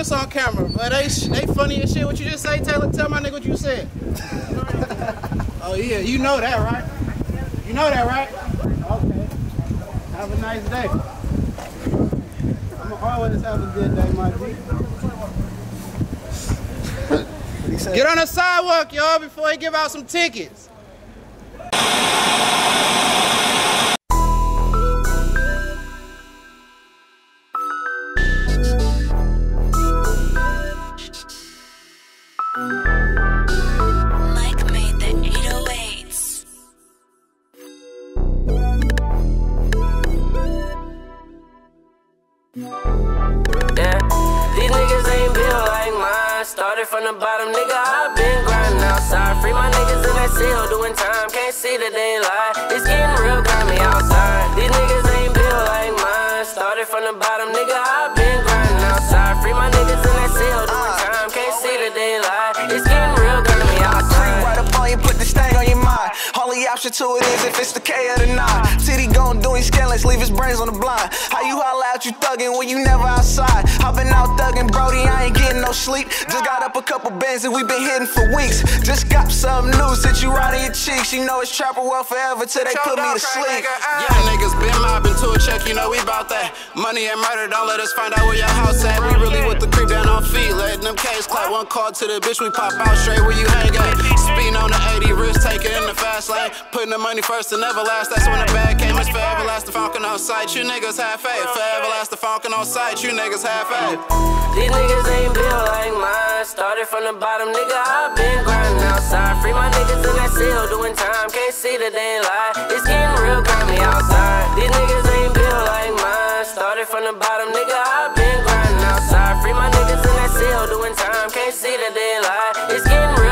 this on camera, but they they funny as shit. What you just say, Taylor? Tell my nigga what you said. oh yeah, you know that, right? You know that, right? Okay. Have a nice day. I'ma always have a good day, my G. Get on the sidewalk, y'all, before he give out some tickets. Started from the bottom, nigga. i been grinding outside. Free my niggas in that cell doing time. Can't see they lie. It's getting real grimy outside. These niggas ain't built like mine. Started from the bottom, nigga. i been grinding outside. Free my niggas in that cell doing time. Can't see they lie. It's getting real grimy Creep outside. right up on you, put the stain on your mind. Only option to it is if it's the K or the 9. City gon' do his scandalous, leave his brains on the blind. How you holla out you thuggin' when you never outside? i been out thuggin', ain't getting no sleep. Just got up a couple bands and we been hitting for weeks. Just got some news that you right in your cheeks. You know it's trapper well forever till they put me to sleep. Yeah, niggas been mobbing to a check, you know we bout that. Money and murder, don't let us find out where your house at. We really with the creep down on feet, letting them K's clap. One call to the bitch, we pop out straight where you at. Putting the money first and never last, that's when the bag came. It's forever last the Falcon on sight. You niggas have faith. Forever last the Falcon on sight. You niggas have faith. These niggas ain't built like mine. Started from the bottom, nigga. I've been grinding outside. Free my niggas in that cell doing time. Can't see that they lie. It's getting real grimy outside. These niggas ain't built like mine. Started from the bottom, nigga. I've been grinding outside. Free my niggas in that cell doing time. Can't see that they lie. It's getting real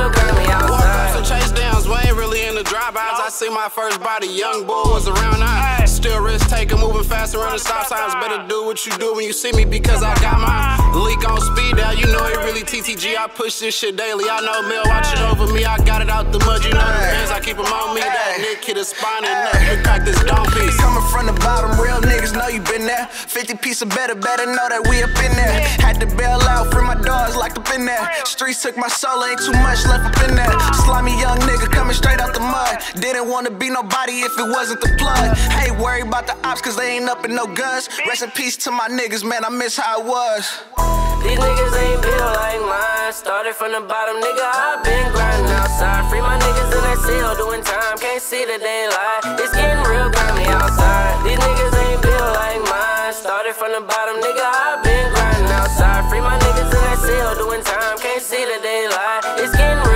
see my first body, young boy was around I Still risk taking, moving fast around the stop signs. Better do what you do when you see me because I got mine. Leak on speed now, you know it really TTG. I push this shit daily. I know Mill watching over me. I got it out the mud, you know the bands. I keep them on me. That Nick kid is spine and neck. We crack this dome piece. Coming from the bottom, real niggas know you been there. 50 piece of better, better know that we up in there. Had to bail out, free my dogs locked up in there. Streets took my soul, ain't too much left up in there. Slimy young nigga coming straight out the. Didn't wanna be nobody if it wasn't the plug. Hey, worry about the ops cause they ain't up in no guns. Rest in peace to my niggas, man, I miss how it was. These niggas ain't built like mine. Started from the bottom, nigga. i been grinding outside. Free my niggas in that cell doing time. Can't see ain't lie. It's getting real grimy outside. These niggas ain't built like mine. Started from the bottom, nigga. i been grinding outside. Free my niggas in that cell doing time. Can't see ain't lie. It's getting